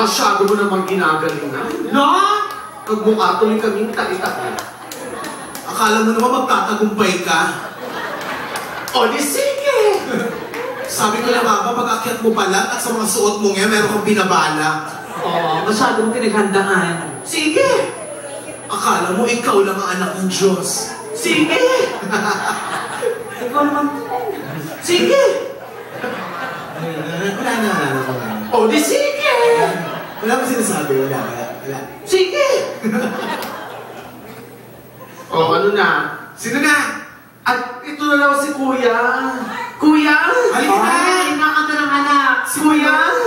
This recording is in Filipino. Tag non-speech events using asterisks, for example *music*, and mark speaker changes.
Speaker 1: Masyado mo namang ginagalingan.
Speaker 2: No?
Speaker 1: Nagmukha tuloy kaming takita
Speaker 2: Akala mo naman magtatagumpay ka?
Speaker 1: O di sige!
Speaker 2: Sabi ko na nga ba, pag-akyat mo pala at sa mga suot mo ngayon, meron kang binabala.
Speaker 3: Oo, masyadong pinaghandaan.
Speaker 1: Sige!
Speaker 2: Akala mo ikaw lang ang anak ng Diyos.
Speaker 1: Sige!
Speaker 3: Ikaw naman.
Speaker 1: Sige!
Speaker 2: Wala na, wala na, wala na.
Speaker 1: O di sige!
Speaker 2: Wala mo sinasabi, wala, wala, wala.
Speaker 1: Sige! *laughs* o ano na?
Speaker 2: Sino na?
Speaker 1: At ito na naman si Kuya. Kuya!
Speaker 2: Halika na!
Speaker 3: Ay, nakakanta ng anak.
Speaker 1: Kuya!